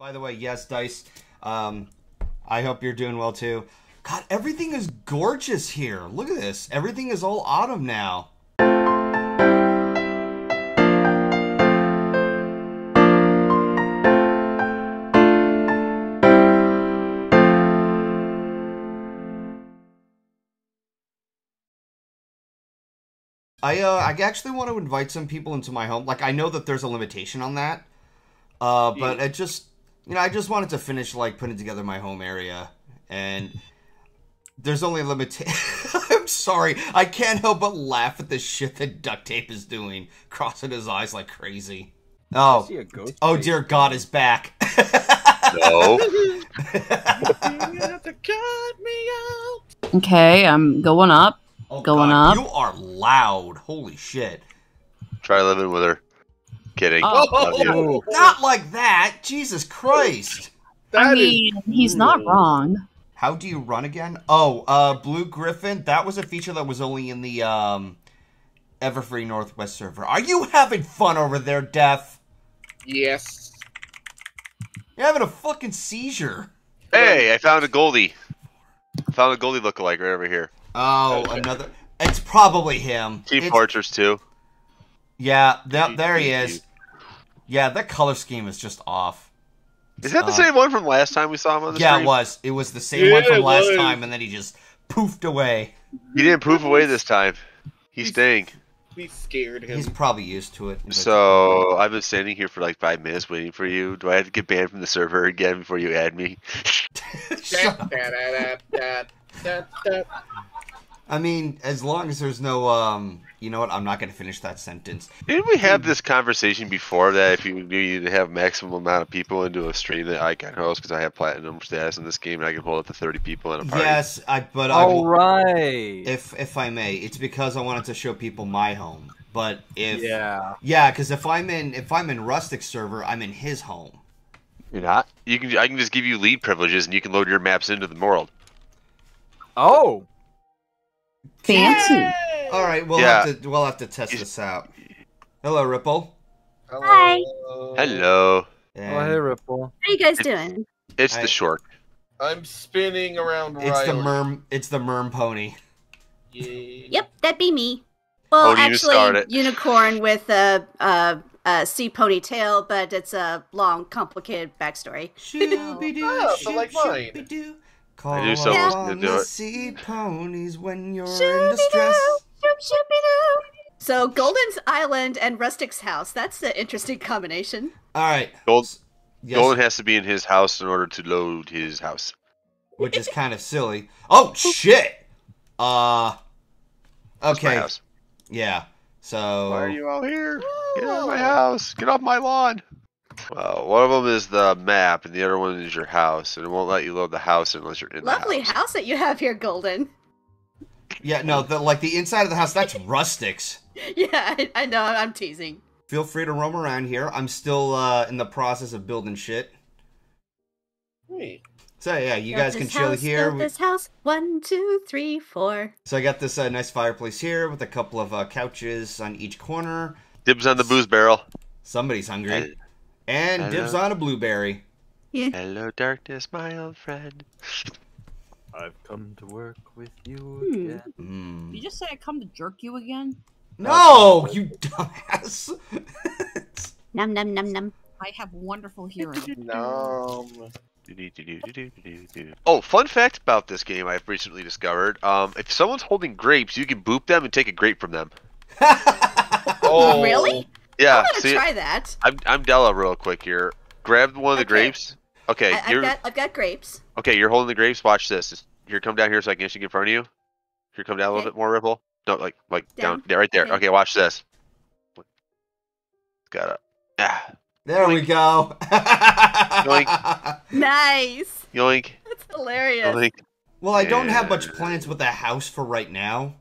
By the way, yes, Dice. Um, I hope you're doing well too. God, everything is gorgeous here. Look at this. Everything is all autumn now. I uh, I actually want to invite some people into my home. Like I know that there's a limitation on that, uh, but it just you know I just wanted to finish like putting together my home area, and there's only a limit. I'm sorry, I can't help but laugh at the shit that duct tape is doing, crossing his eyes like crazy. Oh, see a ghost oh dear God is back. No. You have to cut me out. Okay, I'm going up. Oh, Going God, up. You are loud. Holy shit. Try living with her. Kidding. Oh. Love you. Oh, Not like that. Jesus Christ. that I is mean, he's not wrong. How do you run again? Oh, uh, Blue Griffin. That was a feature that was only in the um, Everfree Northwest server. Are you having fun over there, Def? Yes. You're having a fucking seizure. Hey, I found a Goldie. I found a Goldie lookalike right over here. Oh, another. It's probably him. Team It's- Fortress 2. Yeah, that, there he is. Yeah, that color scheme is just off. Is that the Uh, same one from last time we saw him on the Yeah, stream? it was. It was the same Yeah, one from last was. time, and then he just poofed away. He didn't poof away this time. He's staying. We scared him. He's probably used to it. So I've been standing here for like five minutes waiting for you. Do I have to get banned from the server again before you add me? Shut up. I mean, as long as there's no, um, you know what? I'm not going to finish that sentence. Didn't we have this conversation before that if you knew you to have maximum amount of people into a stream that I can host because I have platinum status in this game and I can hold up to 30 people in a party? Yes, I. But I. All will- right. If if I may, it's because I wanted to show people my home. But if yeah. yeah, because if I'm in if I'm in Rustic server, I'm in his home. You're not? You can. I can just give you lead privileges and you can load your maps into the world. Oh. Fancy. All right, we'll Yeah. have to we'll have to test this out. Hello, Ripple. Hi. Hello. And Oh, hey, Ripple. How you guys doing? It's I- the short. I'm spinning around it's the Riley. merm. It's the merm pony. Yeah. Yep, that'd be me. Well, Oh, actually, unicorn with a, a, a sea ponytail, but it's a long, complicated backstory. Shooby-doo, Oh, so like shoop- mine. Shooby-doo. Call I knew someone was gonna do the it. sea ponies when you're in Shooby-doo, distress. shoop, shoopy-doo. So, Golden's Island and Rustic's house. That's an interesting combination. All right. Gold, Yes, Golden has to be in his house in order to load his house. which is kind of silly. Oh shit. Uh. That's my Okay. house. Yeah. So. Why are you all here? Get out of my house. Get off my lawn. Well, one of them is the map, and the other one is your house, and it won't let you load the house unless you're in Lovely the house. house that you have here, Golden. Yeah. No. The like the inside of the house. That's rustics. Yeah, I, I know. I'm teasing. Feel free to roam around here. I'm still uh, in the process of building shit. Wait. So yeah, you Built guys can this chill house, here. built This house. One, two, three, four. So I got this uh, nice fireplace here with a couple of uh, couches on each corner. Dibs on the booze barrel. Somebody's hungry. Hel- And hello. dibs on a blueberry. Hello, darkness, my old friend. I've come to work with you Hmm. again. Mm. Did you just say I come to jerk you again? No, you dumbass. Num num num num. I have wonderful hearing. Nom. Oh, fun fact about this game I've recently discovered. Um, if someone's holding grapes, you can boop them and take a grape from them. Oh. Really? Yeah, I'm gonna see, try that. I'm, I'm Della real quick here. Grab one of the Okay. grapes. Okay, I, I've you're got I've got grapes. okay. You're holding the grapes. Watch this. Just- Here, come down here so I can actually get in front of you. Here, come down a little bit more, Ripple. No, like like down, Down? there, right there. Okay. Okay, watch this. Got it. Ah, there we go. Nice. yoink, That's hilarious. yoink. well, I don't have much plans with the house for right now.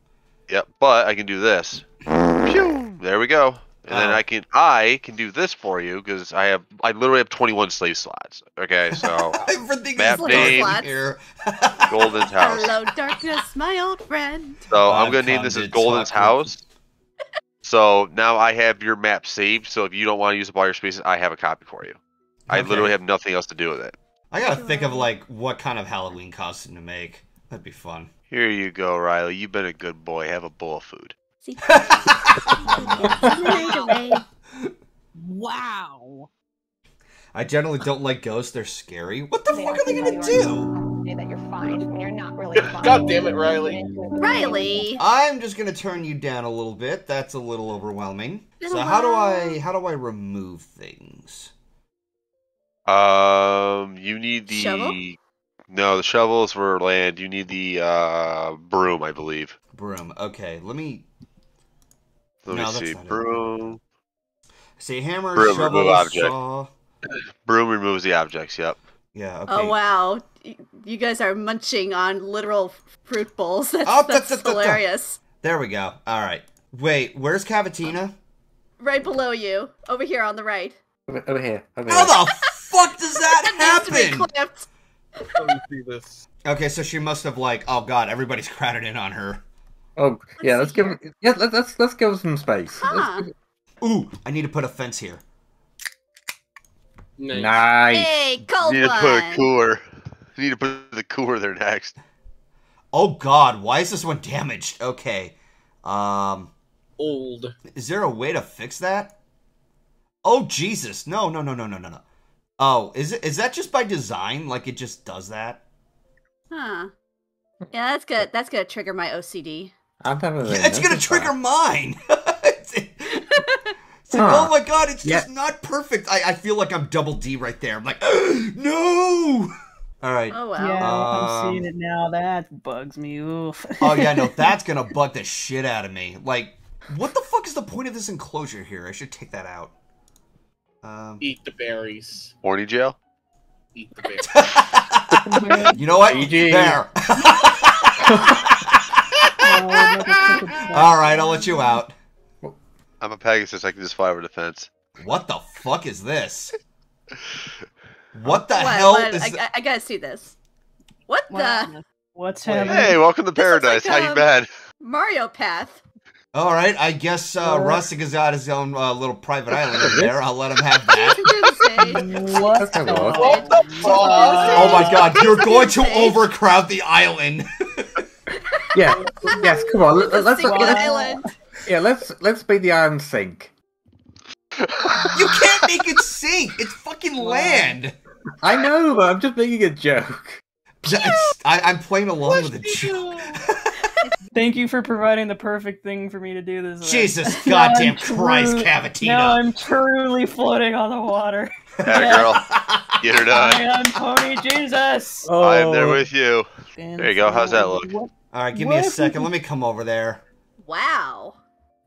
Yep, but I can do this. Phew, there we go. And then Oh. I can I can do this for you because I have I literally have 21 slave slots. Okay, so Everything Map is name. here. Golden's house. Hello, darkness, my old friend. So I'm gonna name this as Golden's house. So now I have your map saved. So if you don't want to use up all your spaces, I have a copy for you. I literally have nothing else to do with it. I gotta think of like what kind of Halloween costume to make. That'd be fun. Here you go, Riley. You've been a good boy. Have a bowl of food. See? Wow. I generally don't like ghosts. They're scary. What the They fuck are they gonna do? Say that you're fine when you're not really fine. God damn it, Riley. Riley. I'm just gonna turn you down a little bit. That's a little overwhelming. So how do I how do I remove things? Um, you need the Shovel? no, the shovels for land. You need the uh broom, I believe. Broom. Okay, let me Let No, me see. not it. Broom. say hammer, Broom, shovel, remove object. saw. Broom removes the objects. Yep. Yeah. Oh, okay. Oh wow, you guys are munching on literal fruit bowls. That's, Oh, that's da. hilarious. There we go. All right. Wait, where's Cavatina? Right below you, over here on the right. Over, over here. Over How here. the fuck does that Needs to be happen? clipped. Let me see this. Okay, so she must have like, oh god, everybody's crowded in on her. Oh, yeah. Let's see give. here. him- Yeah, let's let's let's give him some space. Let's Huh. give- Ooh, I need to put a fence here. Nice. Nice. Hey, cold You need to put a cooler. You need to put the cooler there next. Oh god, why is this one damaged? Okay. Um Old. is there a way to fix that? Oh Jesus. No, no, no, no, no, no, no. Oh, is it is that just by design? Like it just does that? Huh. Yeah, that's good. That's gonna trigger my OCD. I've never. Yeah, it's gonna trigger that. mine. It's- it's like, Huh. oh my god, it's Yeah. just not perfect. I, I feel like I'm double D right there. I'm like, no. All right. Oh wow. Yeah, Um, I'm seeing it now. That bugs me. Oof. Oh yeah, no, that's gonna bug the shit out of me. Like, what the fuck is the point of this enclosure here? I should take that out. Um, Eat the berries. Horny jail. Eat the berries. you know what? PG. There. All right, I'll let you out. I'm a Pegasus. I can just fly over the fence. What the fuck is this? What the What- hell what- is? I, I, I gotta see this. What the What's happening? Hey, welcome to paradise. like, How you um, been? Mario Path? All right, I guess uh, Uh, Rustic has got his own uh, little private island over there. I'll let him have that. What Let's have a the- look. What the fuck? Oh my god, you're going to overcrowd the island. Yeah. Yes. Come on. let, let's, secret let's- island. yeah. Let's let's be the iron sink. You can't make it sink. It's fucking land. I know, but I'm just making a joke. It's- I, I'm playing along with the joke. Thank you for providing the perfect thing for me to do this. with. Jesus Now goddamn I'm Christ, tru- Cavatina. Now I'm truly floating on the water. Yeah, girl. Get her I done. am Pony Jesus. Oh, I'm there with you. There you go. How's that oh, look? What, All right, give me a second. Let me come over there. Wow.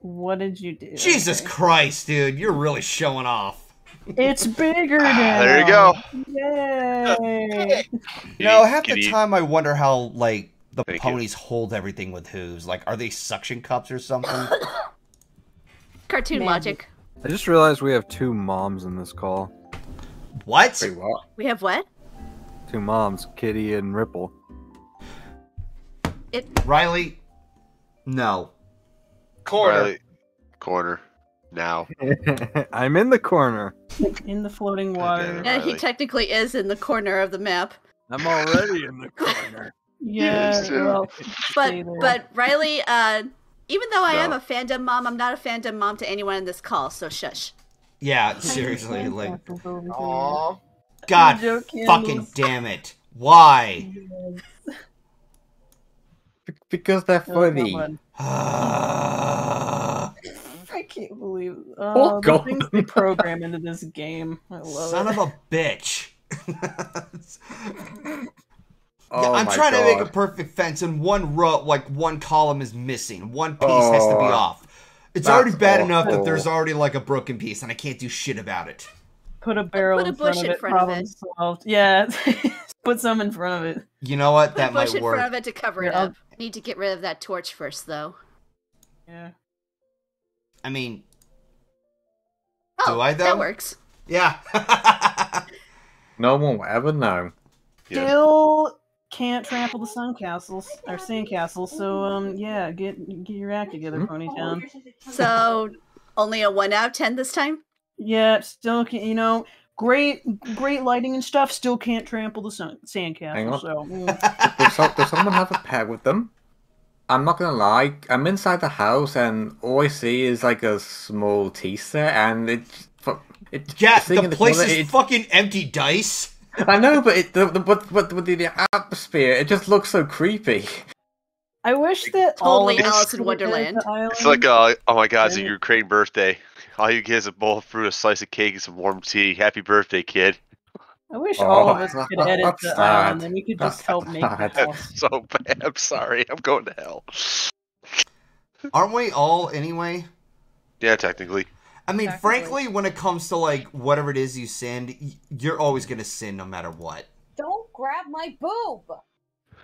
what did you do? Jesus Okay. Christ, dude, you're really showing off. It's bigger now. There you go. Yay! You know, half Can the you- time I wonder how like the Thank you. ponies hold everything with hooves. Like, are they suction cups or something? Cartoon Man. logic. I just realized we have two moms in this call. what? Wait, what? We have what? Two moms, Kitty and Ripple. It. Riley? No. Corner. Riley. Corner. Now. I'm in the corner. In the floating water. Yeah, he technically is in the corner of the map. I'm already in the corner. Yeah, well, But but Riley, uh, even though I am a fandom mom, I'm not a fandom mom to anyone in this call. So shush. Yeah, seriously, like, Aww. God fucking damn it. Why? Be- Because they're Oh, funny. God. I can't believe uh, Oh, the things they program into this game. I love Son it. of a bitch. Oh I'm my trying to make a perfect fence, and one row, like one column, is missing. One piece has to be Oh, off. It's already bad enough that there's already like a broken piece, and I can't do shit about it. Put a barrel put a in front bush of in it. front of it. solved. Yeah, put some in front of it. You know what? Put That a bush might in work. front of it to cover it Yeah, I'll- up. Need to get rid of that torch first, though. Yeah. I mean, Oh, Do I, though? that works. yeah. No one will ever know. Yeah. Still can't trample the sun castles or sand castles. So um, yeah, get get your act together, Hmm? Ponytown. So only a one out of ten this time. Yeah, still can't. You know, great, great lighting and stuff. Still can't trample the sun- Hang on. So mm. does, so- does someone have a pet with them? I'm not gonna lie. I'm inside the house and all I see is like a small tea set, and it's it. Yeah, the the place corner, is it- fucking empty dice. I know, but it, the, the, but but with the, the atmosphere, it just looks so creepy. I wish that all Totally Alice in Wonderland. visit the island. It's like, uh, oh my god, it's a And- Ukraine birthday. All you get is a bowl of fruit, a slice of cake, and some warm tea. Happy birthday, kid. I wish oh, all of Oh, us could edit that's the sad. Um, island, then we could just help make the sad. house. So bad. I'm sorry. I'm going to hell. Aren't we all anyway? Yeah, technically. I mean, Technically. frankly, when it comes to like whatever it is you sinned, you're always gonna sin no matter what. Don't grab my boob.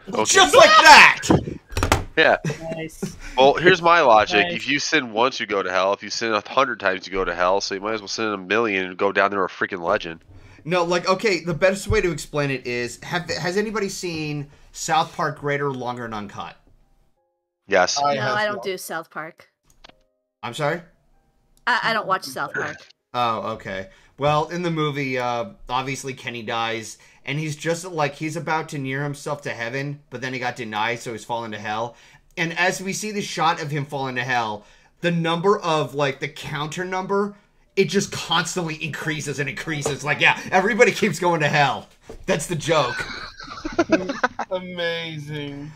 Okay. Just like that. Yeah. Nice. Well, here's my logic. Nice. If you sin once, you go to hell. If you sin a hundred times, you go to hell. So you might as well sin a million and go down there a freaking legend. No, like okay, the best way to explain it is: have has anybody seen South Park Greater, Longer, and Uncut? Yes. I no, I don't not. do South Park. I'm sorry. I, I don't watch South Park. Oh, okay. Well, in the movie, uh, obviously Kenny dies, and he's just like he's about to near himself to heaven, but then he got denied, so he's fallen to hell. And as we see the shot of him falling to hell, the number of like the counter number, it just constantly increases and increases. Like, yeah, everybody keeps going to hell. That's the joke. Amazing.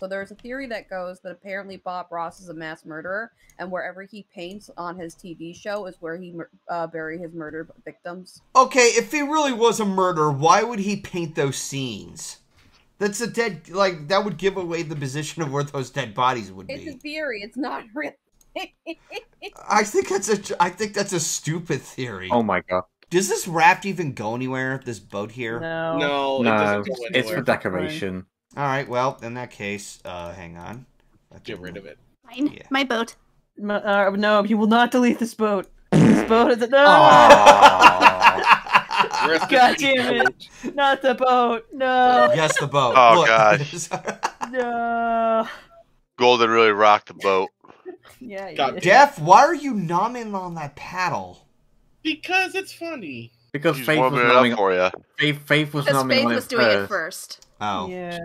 So there's a theory that goes that apparently Bob Ross is a mass murderer, and wherever he paints on his TV show is where he uh, bury his murdered victims. Okay, if he really was a murderer, why would he paint those scenes? That's a dead like that would give away the position of where those dead bodies would be. It's a theory. It's not real. I think that's a I think that's a stupid theory. Oh my god! Does this raft even go anywhere? This boat here? No. No, it No, doesn't go it's for anywhere. decoration. All right. Well, in that case, uh, hang on. Let's Get rid of it. Mine, Yeah. my boat. M- Uh, no, you will not delete this boat. This boat is a- no. Aw. Rest in God damn it. Not the boat. No. yes, the boat. Oh, Look. gosh. No. Golden really rocked the boat. Yeah. you God did. Jeff, why are you nomming on that paddle? Because it's funny. Because She's Faith was warming it numbing. up for you. Faith, Faith was Because numbing Faith on was doing first. it first. Oh. Yeah.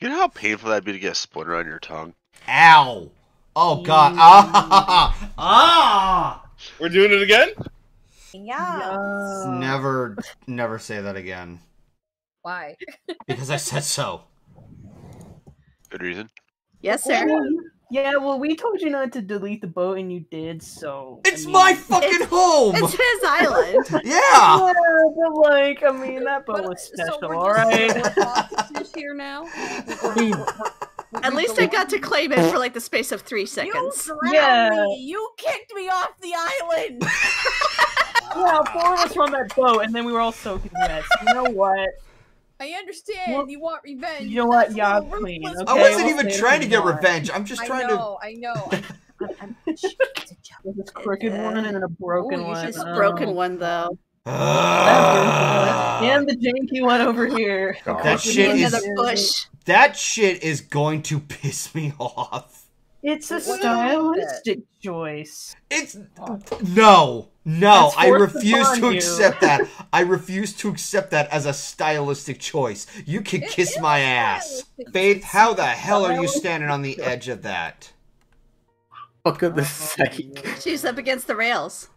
You know how painful that'd be to get a splinter on your tongue? Ow. Oh God. Ah. Ah. We're doing it again? yeah. No. Never, never say that again. Why? Because I said so. Good reason. Yes, sir. Yeah, well, we told you not to delete the boat, and you did. So I It's mean- my fucking home. It's his island. yeah. Yeah, but like, I mean, that boat was uh, special, we're all just- right. we're hostages here now. At least I got to claim it for like the space of three seconds. You drowned Yeah. me. You kicked me off the island. yeah, four of us were on that boat, and then we were all soaking wet. You know what? I understand. Well, you want revenge. you know what? that's a Yeah, little clean, ruthless. I wasn't we'll even trying to get you want. revenge. I'm just I trying to. I know. I know. With this crooked one and then a broken Ooh, you one. should- This Oh. broken one, though. Ah. And the janky one over here. God. That shit is the bush. that shit is going to piss me off. It's a What's wrong it? stylistic choice. It's no, no. I refuse to you. accept that. I refuse to accept that as a stylistic choice. You can It kiss my ass, stylistic Faith. How the hell are you standing on the edge of that? For goodness sake. She's up against the rails.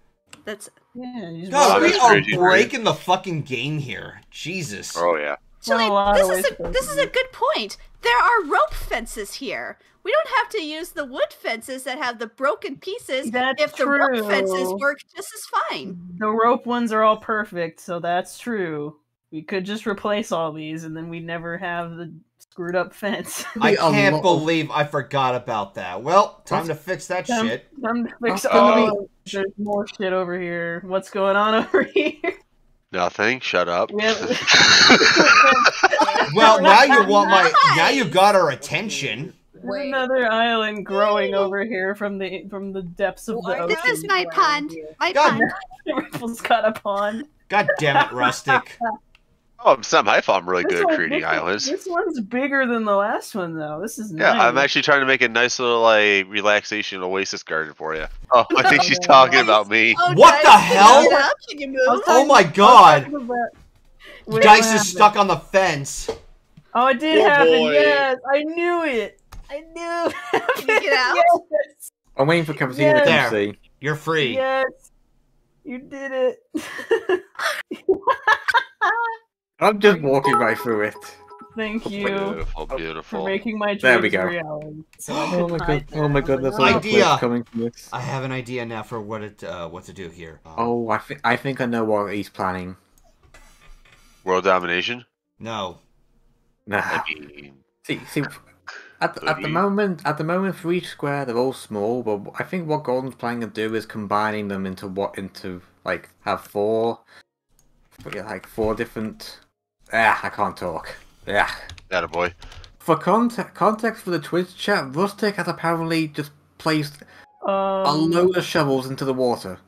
That's Yeah, God, we are crazy, right? breaking the fucking game here. Jesus. Oh yeah. actually Well, a this is a this is a good point. There are rope fences here. We don't have to use the wood fences that have the broken pieces That's if the rope fences work just as fine. The rope ones are all perfect, so that's true. We could just replace all these, and then we'd never have the screwed up fence. I can't lot believe I forgot about that. Well, time to fix that Time- shit. time to fix Oh, oh, there's more shit over here. What's going on over here? Nothing. Shut up. We Well, now you want my now you got our attention. Wait. another island growing over here from the from the depths of the ocean. This is my pond. My God. pond. Ripple's got a pond. God damn it, Rustic. Oh, it's not my fault. I'm really This good at one- creating this islands. This one's bigger than the last one, though. This is nice. Yeah, nice. I'm actually trying to make a nice little like relaxation oasis garden for you. Oh, I think she's Oh, talking nice. about me. Oh, What Dice, the hell? get up? Can you move? I was Oh my god! talking about- Dice what is happened? stuck on the fence. Oh, it did Oh, happen. boy. Yes, I knew it. I knew. It Can you get out? Yes, I'm waiting for Cappuccino Yeah. to There. see. You're free. yes, you did it. I'm just walking right through it. Thank you Beautiful, for beautiful. making my dreams There we go. reality. So Oh my hide god! Oh my there. goodness! I was There's a like, Idea. coming from this. I have an idea now for what it uh, what to do here. Um, Oh, I think I think I know what he's planning. World domination. no. Nah. I mean, See, see, at the, at the moment, at the moment for each square, they're all small. But I think what Golden's planning to do is combining them into what into like have four, yeah, like four different. Ah, I can't talk. Yeah. that a boy. For context, context for the Twitch chat, Rustic has apparently just placed a Um, load of shovels into the water.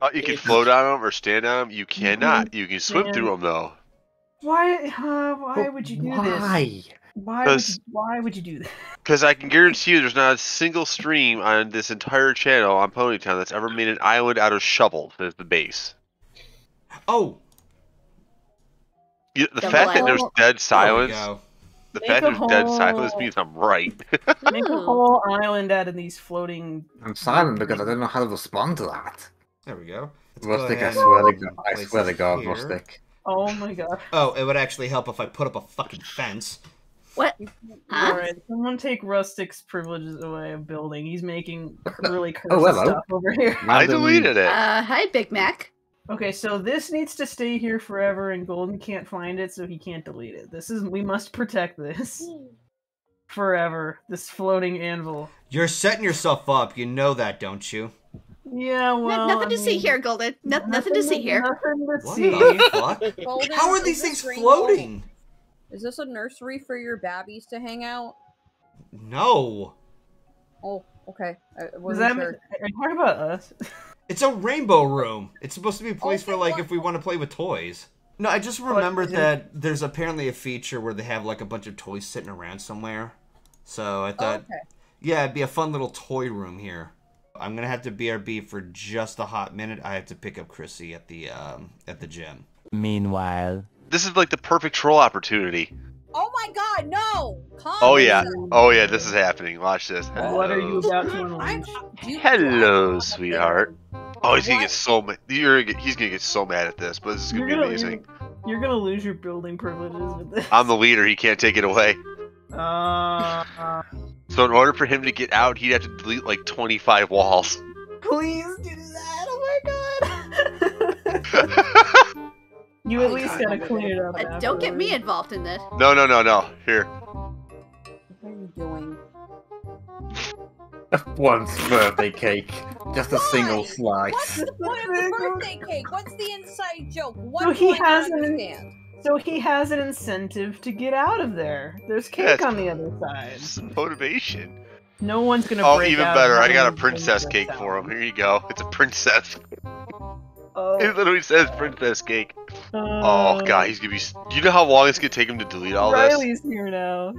Oh, you can float on them or stand on them. You cannot. You can swim Man. through them though. why? Uh, why But would you do this? Why? Why would, 'Cause- you, why would you do this? Because I can guarantee you, there's not a single stream on this entire channel on Ponytown that's ever made an island out of shovel as the base. Oh, You, the Double fact that there's dead silence, go. the Make fact a there's dead silence means I'm right. Make a whole island out of these floating. I'm silent because I don't know how to respond to that. There we go. Let's go Rustic, I swear to God, I swear to God, here. Rustic. Oh my god! Oh, it would actually help if I put up a fucking fence. What? Huh? All right, someone take Rustic's privileges away of building. He's making really cursed Oh, hello. stuff over here. I deleted it. Uh, hi, Big Mac. Okay, so this needs to stay here forever, and Golden can't find it, so he can't delete it. This is we must protect this forever. This floating anvil. You're setting yourself up. You know that, don't you? Yeah, No- well, nothing I to see here, Golden. No- nothing to see here. Nothing to What see. the fuck? Golden, How are these things rainbow- floating? Is this a nursery for your babbies to hang out? No. Oh, okay. I wasn't that mean, sure. are you talking about us? It's a rainbow room. It's supposed to be a place Okay, for like if we want to play with toys. No, I just remembered yeah. that there's apparently a feature where they have like a bunch of toys sitting around somewhere. So I Oh, thought, okay. yeah, it'd be a fun little toy room here. I'm gonna have to BRB for just a hot minute. I have to pick up Chrissy at the um at the gym. Meanwhile, This is like the perfect troll opportunity. Oh my god, no! Calm Oh yeah, down. oh yeah, this is happening. Watch this. What are you Hello. about to I'm, unleash? Hello, sweetheart. Oh, he's gonna get so mad. You're gonna get, he's gonna get so mad at this, but this is gonna You're be gonna, amazing. you're, you're gonna lose your building privileges with this. I'm the leader. He can't take it away. Uh, So in order for him to get out, he'd have to delete like 25 walls. please do that. Oh my god. you at Oh, least God. gotta clean it up. Uh, don't get me involved in this. no, no, no, no. Here. What are you doing? One birthday cake, just a single slice. What's the point of the birthday cake? What's the inside joke? What So do he I not has an- understand? So he has an incentive to get out of there. There's cake Yes. on the other side. Some motivation. No one's gonna. Oh, break even out better. I got a princess princess cake for him. Here you go. It's a princess. Oh, It literally says princess cake. uh, Oh god, he's gonna be. s- You know how long it's gonna take him to delete all this? Riley's here now.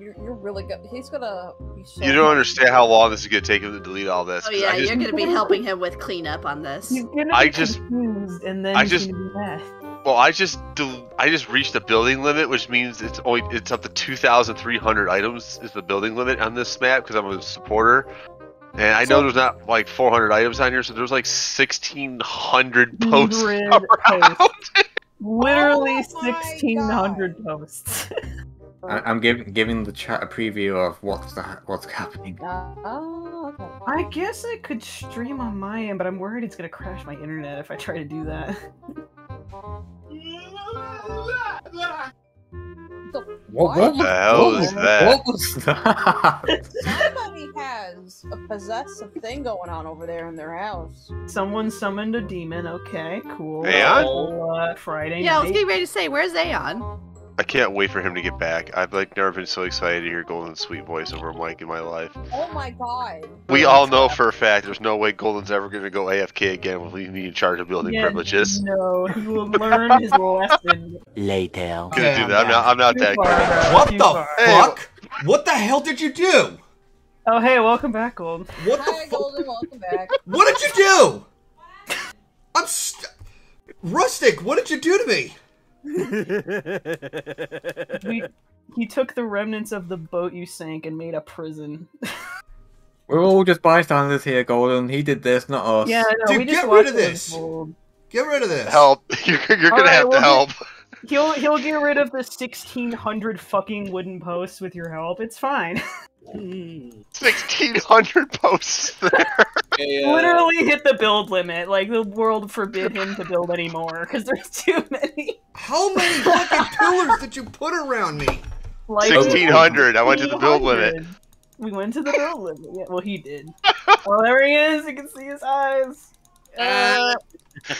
You're, you're really good. He's gonna be You don't understand how long this is gonna take him to delete all this. Oh yeah, just, you're gonna be helping him with cleanup on this. He's gonna be I just- confused, and then I just- gonna be mad. well, I just, del- I just reached the building limit, which means it's only, it's up to 2,300 items is the building limit on this map because I'm a supporter. And I know there's not like 400 items on here, so there's like 1,600 posts around. posts. Literally Oh my sixteen hundred posts. I- I'm giving giving the chat a preview of what's the, what's happening. Uh, oh, okay. I guess I could stream on my end, but I'm worried it's gonna crash my internet if I try to do that. The What, what? the hell what is was- that? What was that? Somebody has a possessive thing going on over there in their house. Someone summoned a demon. Okay, cool. Aeon? Well, uh, Friday Yeah, I was getting ready to say, where's Aeon? I can't wait for him to get back. I've like never been so excited to hear Golden's sweet voice over mic in my life. Oh my god. We all know for a fact there's no way Golden's ever gonna go AFK again with leaving me in charge of building Yeah, privileges. No, he will learn his lesson. Later. Gonna Okay, do I'm that. I'm not, I'm not Too that far, good. What the far. fuck? What the hell did you do? Oh, hey, welcome back, Gold. What the Hi, fuck? Golden. Welcome back. What did you do? I'm st- Rustic, what did you do to me? We, he took the remnants of the boat you sank and made a prison. We're all just bystanders here, Golden. He did this, not us. Yeah, no, Dude, we just get rid of watched this. unfold. Get rid of this. Help! You're, you're gonna Alright, have to well, help. He'll he'll get rid of the sixteen hundred fucking wooden posts with your help. It's fine. Sixteen hundred posts there. Hey, uh, Literally hit the build limit. Like the world forbid him to build anymore because there's too many. How many fucking pillars did you put around me? Like Sixteen hundred. I went to the build limit. We went to the build limit. Yeah, well, he did. well, there he is. You can see his eyes. Uh,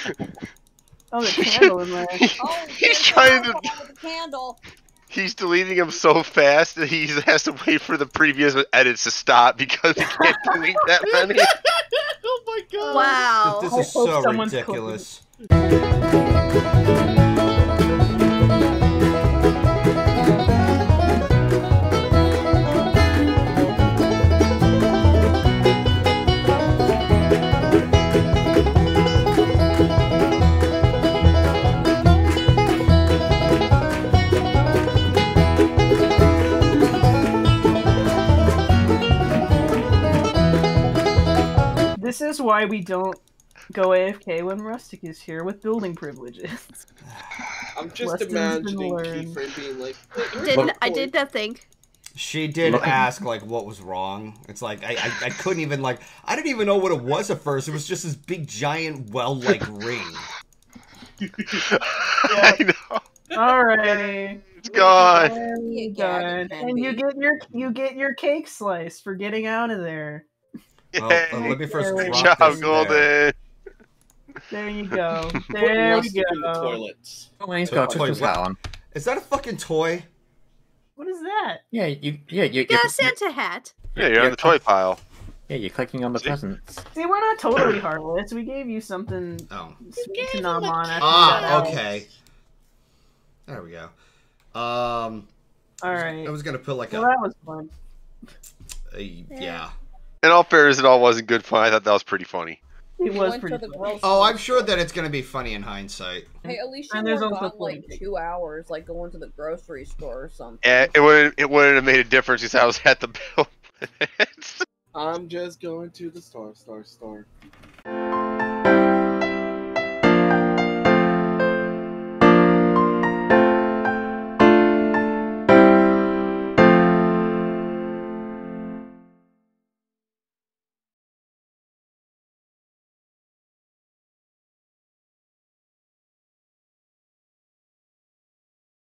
oh, the candle in there. Oh, He's there's trying to. one the candle. He's deleting them so fast that he has to wait for the previous edits to stop because he can't delete that many. oh my god. Wow. This I is so someone's ridiculous. This is why we don't go AFK when Rustic is here with building privileges. I'm just Lessons imagining learned. Kiefer being like, "Wait, Did my I did that thing? She did ask like what was wrong. It's like I, I I couldn't even like I didn't even know what it was at first. It was just this big giant well like ring. I know. Alrighty. It's gone. There Yeah, go. And you get your you get your cake slice for getting out of there. Oh, Yay. uh, let me first Good Good drop job, this Golden. there. There you go. Put There we Rustic in the toilets. Oh, he's So- got a wait, Christmas what? Is that a fucking toy? What is that? Yeah, you. Yeah, you. Yeah, you Santa hat. Yeah, you're on the toy pile. yeah, you're clicking on the See? presents. See, we're not totally heartless. We gave you something Oh. sweet to nom on. Ah, okay. There we go. Um, All right. I was gonna put like Well, a, that was fun. a yeah. In all fairness, it all wasn't good fun. I thought that was pretty funny. It was pretty the fun. grocery Oh, I'm sure that it's gonna be funny in hindsight. Hey, at least And you there's were also gone like two hours, like going to the grocery store or something. And it wouldn't it wouldn't have made a difference because I was at the bill. I'm just going to the store, store, store.